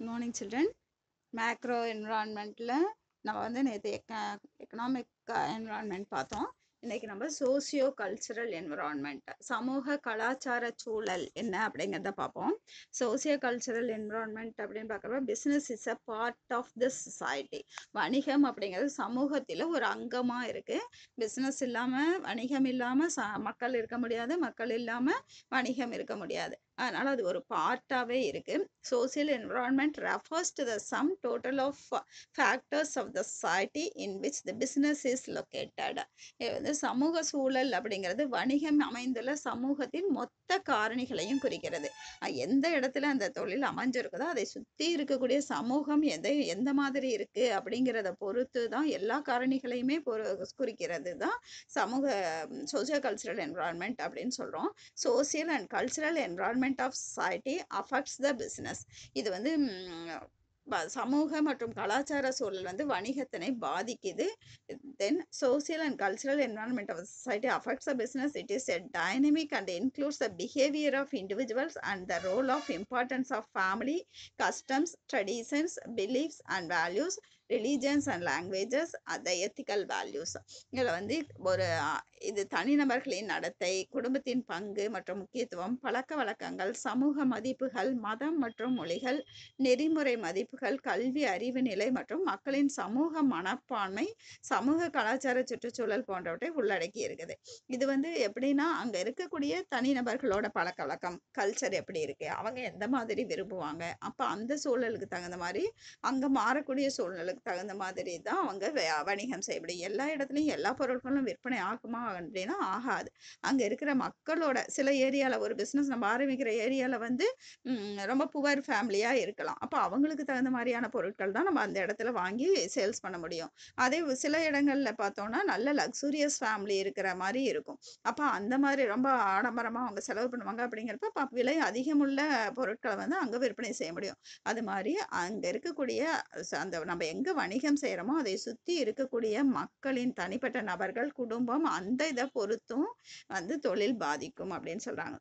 Good morning children macro என்விரான்மெண்ட்டில் நம்ம வந்து நேற்று எக்க எக்கனாமிக் என்விரான்மெண்ட் பார்த்தோம். இன்றைக்கி நம்ம சோசியோ கல்ச்சுரல் என்விரான்மெண்ட் சமூக கலாச்சார சூழல் என்ன அப்படிங்கிறத பார்ப்போம். சோசியோ கல்ச்சுரல் என்விரான்மெண்ட் அப்படின்னு பார்க்குறப்ப business is a part of the society வணிகம் அப்படிங்கிறது சமூகத்தில் ஒரு அங்கமாக இருக்குது பிஸ்னஸ் இல்லாமல் வணிகம் இல்லாமல் ச மக்கள் இருக்க முடியாது. மக்கள் இல்லாமல் வணிகம் இருக்க முடியாது. அதனால் அது ஒரு பார்ட்டாகவே இருக்குது social environment refers to the sum total of factors of the society in which the business is located இது வந்து சமூக சூழல் அப்படிங்கிறது வணிகம் அமைந்துள்ள சமூகத்தின் மொத்த காரணிகளையும் குறிக்கிறது. எந்த இடத்துல அந்த தொழில் அமைஞ்சிருக்குதோ அதை சுற்றி இருக்கக்கூடிய சமூகம் எதை எந்த மாதிரி இருக்குது அப்படிங்கிறத பொறுத்து தான் எல்லா காரணிகளையுமே குறிக்கிறது தான் சமூக சோசியோ கல்ச்சுரல் என்விரான்மெண்ட் அப்படின்னு சொல்கிறோம் social and cultural environment of society affects the business இது வந்து சமூக மற்றும் கலாச்சார சூழல் வந்து வணிகத்தினை பாதிக்குது. Then social and cultural environment of society affects the business it is a dynamic and includes the behaviour of individuals and the role of importance of family customs traditions beliefs and values religions and languages அந்த ethical values இதில் வந்து ஒரு இது தனிநபர்களின் நடத்தை குடும்பத்தின் பங்கு மற்றும் முக்கியத்துவம் பழக்க வழக்கங்கள் சமூக மதிப்புகள் மதம் மற்றும் மொழிகள் நெறிமுறை மதிப்புகள் கல்வி அறிவு நிலை மற்றும் மக்களின் சமூக மனப்பான்மை சமூக கலாச்சார சுற்றுச்சூழல் போன்றவற்றை உள்ளடக்கி இருக்குது. இது வந்து எப்படின்னா அங்கே இருக்கக்கூடிய தனிநபர்களோட பழக்க வழக்கம் கல்ச்சர் எப்படி இருக்கு அவங்க எந்த மாதிரி விரும்புவாங்க அப்போ அந்த சூழலுக்கு தகுந்த மாதிரி அங்கே மாறக்கூடிய அதுக்கு தகுந்த மாதிரி தான் அவங்க வணிகம் செய்ய முடியும் எல்லா இடத்துலையும் எல்லா பொருட்களும் விற்பனை ஆகுமா அப்படின்னா ஆகாது. அங்கே இருக்கிற மக்களோட சில ஏரியாவில் ஒரு பிஸ்னஸ் நம்ம ஆரம்பிக்கிற ஏரியாவில் வந்து ரொம்ப புவர் ஃபேமிலியாக இருக்கலாம். அப்போ அவங்களுக்கு தகுந்த மாதிரியான பொருட்கள் தான் நம்ம அந்த இடத்துல வாங்கி சேல்ஸ் பண்ண முடியும். அதே சில இடங்களில் பார்த்தோம்னா நல்ல லக்ஸூரியஸ் ஃபேமிலி இருக்கிற மாதிரி இருக்கும். அப்போ அந்த மாதிரி ரொம்ப ஆடம்பரமாக அவங்க செலவு பண்ணுவாங்க அப்படிங்கிறப்ப விலை அதிகமுள்ள பொருட்களை வந்து அங்கே விற்பனை செய்ய முடியும். அது மாதிரி அங்கே இருக்கக்கூடிய ச- அந்த நம்ம எங்கே வணிகம் செய்கிறோமோ அதை சுற்றி இருக்கக்கூடிய மக்களின் தனிப்பட்ட நபர்கள் குடும்பம் அந்த இதை பொறுத்தும் வந்து தொழில் பாதிக்கும் அப்படின்னு சொல்கிறாங்க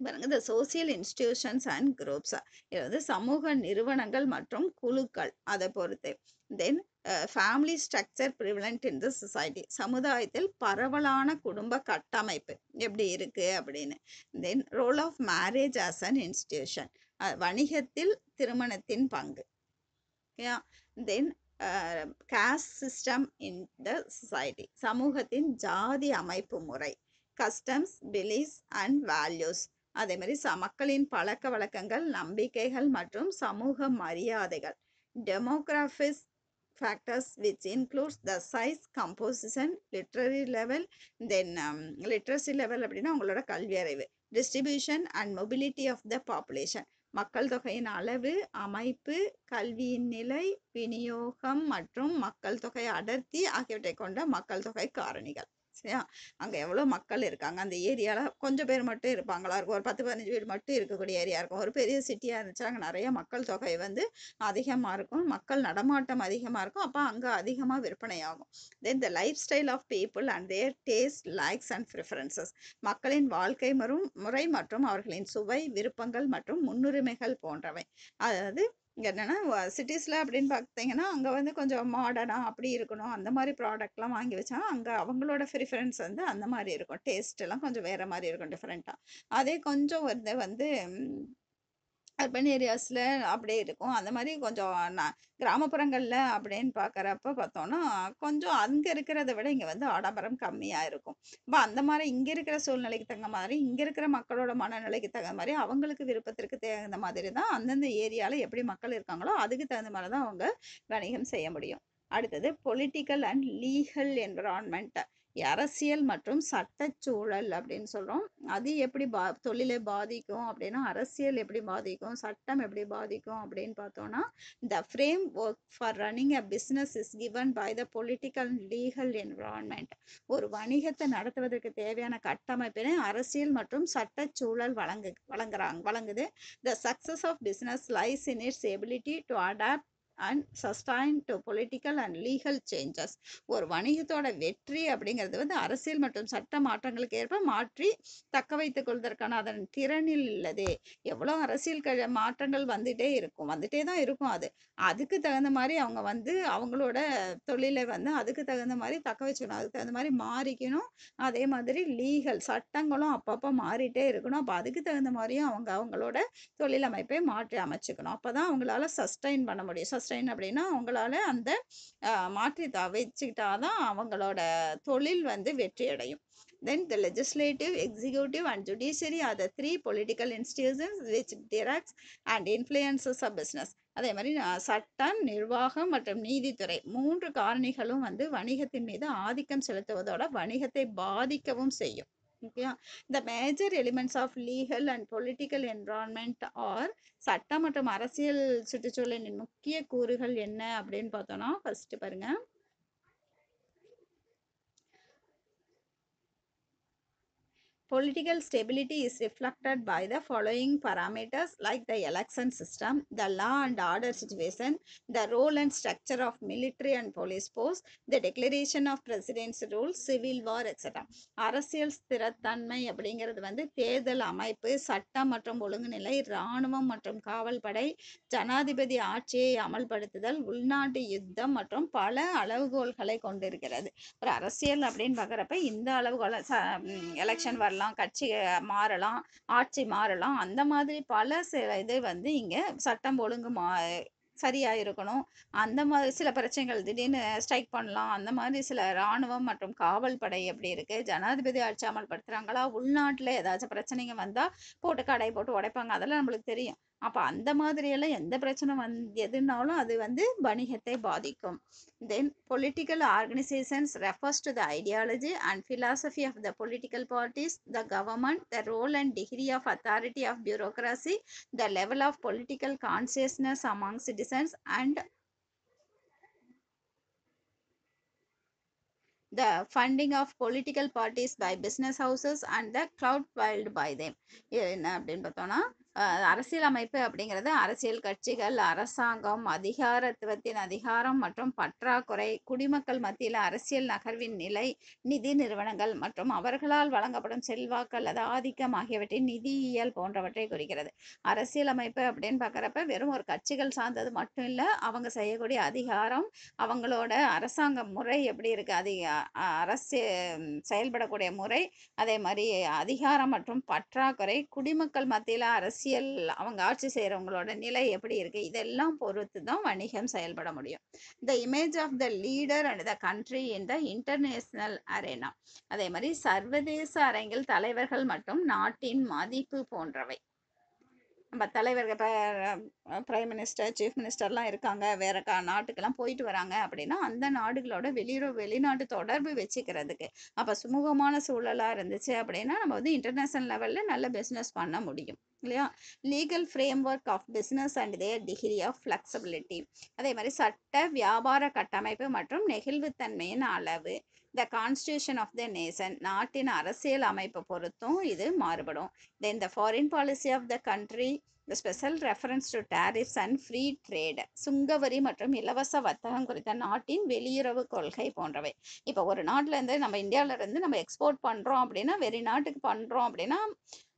பாருங்க இந்த சோசியல் இன்ஸ்டிடியூஷன்ஸ் அண்ட் குரூப்ஸ் இது வந்து சமூக நிறுவனங்கள் மற்றும் குழுக்கள் அதை பொறுத்து. Then family structure prevalent in the society சமுதாயத்தில் பரவலான குடும்ப கட்டமைப்பு எப்படி இருக்கு அப்படின்னு. Then role of marriage as an institution வணிகத்தில் திருமணத்தின் பங்கு. Then caste system in the society சமூகத்தின் ஜாதி அமைப்பு முறை. கஸ்டம்ஸ் பிலீஃப்ஸ் அண்ட் வேல்யூஸ் அதே மாதிரி ச மக்களின் பழக்க வழக்கங்கள் நம்பிக்கைகள் மற்றும் சமூக மரியாதைகள். டெமோகிராஃபிஸ் factors which includes the size composition literary level then um, literacy level அப்படின்னா உங்களோட கல்வி அறிவு. Distribution and mobility of the population. மக்கள் தொகையின் அளவு அமைப்பு கல்வியின் நிலை விநியோகம் மற்றும் மக்கள் தொகை அடர்த்தி ஆகியவற்றை கொண்ட மக்கள் தொகை காரணிகள். சரியா அங்கே எவ்வளோ மக்கள் இருக்காங்க. அந்த ஏரியாவில் கொஞ்சம் பேர் மட்டும் இருப்பாங்களா இருக்கும். ஒரு பத்து பதினஞ்சு வீடு மட்டும் இருக்கக்கூடிய ஏரியா இருக்கும். ஒரு பெரிய சிட்டியாக இருந்துச்சு அங்கே நிறைய மக்கள் தொகை வந்து அதிகமாக இருக்கும். மக்கள் நடமாட்டம் அதிகமாக இருக்கும். அப்போ அங்கே அதிகமாக விற்பனை ஆகும். Then the life style of people and their taste likes and preferences மக்களின் வாழ்க்கை மரும் முறை மற்றும் அவர்களின் சுவை விருப்பங்கள் மற்றும் முன்னுரிமைகள் போன்றவை. அதாவது இங்கே என்னன்னா சிட்டிஸில் அப்படின்னு பார்த்தீங்கன்னா அங்கே வந்து கொஞ்சம் மாடர்னாக அப்படி இருக்கணும். அந்த மாதிரி ப்ராடக்ட்லாம் வாங்கி வச்சா அங்கே அவங்களோட ப்ரிஃபரன்ஸ் வந்து அந்த மாதிரி இருக்கும். டேஸ்ட்டெல்லாம் கொஞ்சம் வேறு மாதிரி இருக்கும் டிஃப்ரெண்ட்டாக அதே கொஞ்சம் வந்து வந்து அர்பன் ஏரியாஸில் அப்படியே இருக்கும். அந்த மாதிரி கொஞ்சம் ந- கிராமப்புறங்களில் அப்படின்னு பார்க்குறப்ப பார்த்தோன்னா கொஞ்சம் அங்கே இருக்கிறத விட இங்கே வந்து ஆடம்பரம் கம்மியாக இருக்கும். இப்போ அந்த மாதிரி இங்கே இருக்கிற சூழ்நிலைக்கு தகுந்த மாதிரி இங்கே இருக்கிற மக்களோட மனநிலைக்கு தகுந்த மாதிரி அவங்களுக்கு விருப்பத்திற்கு தகுந்த மாதிரி தான் அந்தந்த ஏரியாவில் எப்படி மக்கள் இருக்காங்களோ அதுக்கு தகுந்த மாதிரி தான் அவங்க வணிகம் செய்ய முடியும். அடுத்தது பொலிட்டிக்கல் அண்ட் லீகல் என்விரான்மெண்ட்டை அரசியல் மற்றும் சட்டச்சூழல் அப்படின்னு சொல்கிறோம் அது எப்படி பா தொழிலை பாதிக்கும் அப்படின்னா அரசியல் எப்படி பாதிக்கும் சட்டம் எப்படி பாதிக்கும் அப்படின்னு பார்த்தோன்னா the framework for running a business is given by the political legal environment ஒரு வணிகத்தை நடத்துவதற்கு தேவையான கட்டமைப்பினை அரசியல் மற்றும் சட்டச்சூழல் வழங்கு வழங்குறாங்க வழங்குது. The success of business lies in its ability to adapt and sustain to political and legal changes ஒரு வணிகத்தோட வெற்றி அப்படிங்கிறது வந்து அரசியல் மற்றும் சட்ட மாற்றங்களுக்கு ஏற்ப மாற்றி தக்க வைத்துக் கொள்வதற்கான அதன் திறனில் உள்ளதே. எவ்வளோ அரசியல் க மாற்றங்கள் வந்துட்டே இருக்கும். வந்துட்டே தான் இருக்கும் அது. அதுக்கு தகுந்த மாதிரி அவங்க வந்து அவங்களோட தொழிலை வந்து அதுக்கு தகுந்த மாதிரி தக்க வச்சுக்கணும். அதுக்கு தகுந்த மாதிரி மாறிக்கணும். அதே மாதிரி லீகல் சட்டங்களும் அப்பப்போ மாறிட்டே இருக்கணும். அப்போ அதுக்கு தகுந்த மாதிரியும் அவங்க அவங்களோட தொழில் அமைப்பை மாற்றி அமைச்சுக்கணும். அப்போ தான் அவங்களால சஸ்டைன் பண்ண முடியும். சஸ்டைன் அப்படின்னா அவங்களால அந்த மாற்றி த வச்சுக்கிட்டாதான் அவங்களோட தொழில் வந்து வெற்றி அடையும் then the legislative executive and judiciary are the three political institutions which directs and influences a business. அதே மாதிரி சட்டம் நிர்வாகம் மற்றும் நீதித்துறை மூன்று காரணிகளும் வந்து வணிகத்தின் மீது ஆதிக்கம் செலுத்துவதோட வணிகத்தை பாதிக்கவும் செய்யும். ஓகேயா இந்த major elements of legal and political environment are சட்டம் மற்றும் அரசியல் சுற்றுச்சூழலின் முக்கிய கூறுகள் என்ன அப்படின்னு பார்த்தோன்னா ஃபஸ்ட்டு பாருங்கள் Political stability is reflected by the following parameters like the election system, the law and order situation, the role and structure of military and police force, the declaration of president's rule, civil war, etc. அரசியல் ஸ்திரத்தன்மை அப்படிங்கிறது வந்து தேர்தல் அமைப்பு சட்டம் மற்றும் ஒழுங்குநிலை இராணுவம் மற்றும் காவல்படை ஜனாதிபதி ஆட்சியை அமல்படுத்துதல் உள்நாட்டு யுத்தம் மற்றும் பல அளவுகோல்களை கொண்டிருக்கிறது ஒரு அரசியல் அப்படின்னு பார்க்குறப்ப இந்த அளவுகோல எலெக்ஷன் வரலாம் கட்சி மாறலாம் ஆட்சி மாறலாம். அந்த மாதிரி பல சில இது வந்து இங்கே சட்டம் ஒழுங்கு மா சரியா இருக்கணும். அந்த மாதிரி சில பிரச்சனைகள் திடீர்னு ஸ்ட்ரைக் பண்ணலாம். அந்த மாதிரி சில இராணுவம் மற்றும் காவல் படை எப்படி இருக்கு? ஜனாதிபதி ஆட்சி அமல்படுத்துகிறாங்களா உள்நாட்டில் ஏதாச்சும் பிரச்சனைங்க வந்தா போட்டு கடை போட்டு உடைப்பாங்க. அதெல்லாம் நம்மளுக்கு தெரியும். அப்போ அந்த மாதிரியெல்லாம் எந்த பிரச்சனை வந்து எதுனாலும் அது வந்து வணிகத்தை பாதிக்கும் then political organisations refers to the ideology and philosophy of the political parties the government the role and degree of authority of bureaucracy the level of political consciousness among citizens and the funding of political parties by business houses and the clout piled by them என்ன அப்படின்னு பார்த்தோன்னா அரசியலமைப்பு அப்படிங்கிறது அரசியல் கட்சிகள் அரசாங்கம் அதிகாரத்துவத்தின் அதிகாரம் மற்றும் பற்றாக்குறை குடிமக்கள் மத்தியில் அரசியல் நகர்வின் நிலை நிதி நிறுவனங்கள் மற்றும் அவர்களால் வழங்கப்படும் செல்வாக்கு அல்லது ஆதிக்கம் ஆகியவற்றின் நிதியியல் போன்றவற்றை குறிக்கிறது. அரசியலமைப்பு அப்படின்னு பார்க்குறப்ப வெறும் ஒரு கட்சிகள் சார்ந்தது மட்டும் இல்லை அவங்க செய்யக்கூடிய அதிகாரம் அவங்களோட அரசாங்க முறை எப்படி இருக்குது அது அ- அரசு செயல்படக்கூடிய முறை அதே மாதிரி அதிகாரம் மற்றும் பற்றாக்குறை குடிமக்கள் மத்தியில் அரசு அரசியல் அவங்க ஆட்சி செய்கிறவங்களோட நிலை எப்படி இருக்கு? இதெல்லாம் பொறுத்து தான் வணிகம் செயல்பட முடியும். The image of the leader and the country in the international arena அதே மாதிரி சர்வதேச அரங்கில் தலைவர்கள் மற்றும் நாட்டின் மதிப்பு போன்றவை. நம்ம தலைவர்கள் இப்போ பிரைம் மினிஸ்டர் சீஃப் மினிஸ்டர்லாம் இருக்காங்க. வேற கா நாட்டுக்கெல்லாம் போயிட்டு வராங்க அப்படின்னா அந்த நாடுகளோட வெளியுறவு வெளிநாட்டு தொடர்பு வச்சுக்கிறதுக்கு. அப்போ சுமூகமான சூழலாக இருந்துச்சு அப்படின்னா நம்ம வந்து இன்டர்நேஷ்னல் லெவலில் நல்ல பிஸ்னஸ் பண்ண முடியும். இல்லையா? Legal framework of business and their degree of flexibility அதே மாதிரி சட்ட வியாபார கட்டமைப்பு மற்றும் நெகிழ்வுத்தன்மையின் அளவு. The constitution of the nation நாட்டின் அரசியல் அமைப்பை பொறுத்தும் இது மாறுபடும். Then the foreign policy of the country the special reference to tariffs and free trade சுங்கவரி மற்றும் இலவச வர்த்தகம் குறித்த நாட்டின் வெளியுறவு கொள்கை போன்றவை. இப்போ ஒரு நாட்டிலேருந்து நம்ம இந்தியாவில இருந்து நம்ம எக்ஸ்போர்ட் பண்ணுறோம் அப்படின்னா வெளிநாட்டுக்கு பண்ணுறோம் அப்படின்னா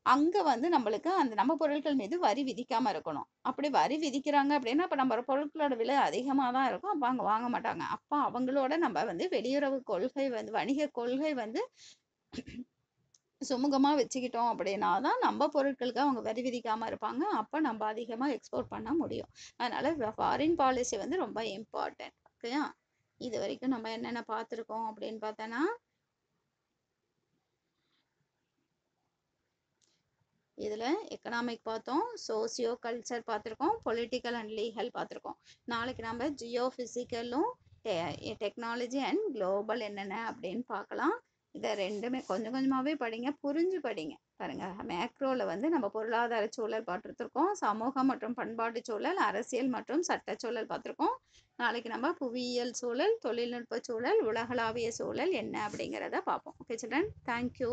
அங்க வந்து நம்மளுக்கு அந்த நம்ம பொருட்கள் மீது வரி விதிக்காம இருக்கணும். அப்படி வரி விதிக்கிறாங்க அப்படின்னா அப்ப நம்ம பொருட்களோட விலை அதிகமாக தான் இருக்கும். அப்போ அங்க வாங்க மாட்டாங்க. அப்போ அவங்களோட நம்ம வந்து வெளியுறவு கொள்கை வந்து வணிக கொள்கை வந்து சுமூகமா வச்சுக்கிட்டோம் அப்படின்னா தான் நம்ம பொருட்களுக்கு அவங்க வரி விதிக்காம இருப்பாங்க. அப்போ நம்ம அதிகமா எக்ஸ்போர்ட் பண்ண முடியும். அதனால ஃபாரின் பாலிசி வந்து ரொம்ப இம்பார்ட்டன்ட் ஓகேயா இது வரைக்கும் நம்ம என்னென்ன பார்த்துருக்கோம் அப்படின்னு பார்த்தோன்னா இதில் எக்கனாமிக் பார்த்தோம் சோசியோ கல்ச்சர் பார்த்துருக்கோம் பொலிட்டிக்கல் அண்ட் லீகல் பார்த்துருக்கோம். நாளைக்கு நம்ம ஜியோ ஃபிசிக்கலும் டெக்னாலஜி அண்ட் குளோபல் என்னென்ன அப்படின்னு பார்க்கலாம். இதை ரெண்டுமே கொஞ்சம் கொஞ்சமாகவே படிங்க புரிஞ்சு படிங்க. பாருங்கள் மேக்ரோவில் வந்து நம்ம பொருளாதார சூழல் பார்த்துருக்கோம் சமூகம் மற்றும் பண்பாட்டு சூழல் அரசியல் மற்றும் சட்ட சூழல் பார்த்துருக்கோம். நாளைக்கு நம்ம புவியியல் சூழல் தொழில்நுட்ப சூழல் உலகளாவிய சூழல் என்ன அப்படிங்கிறத பார்ப்போம். Okay children thank you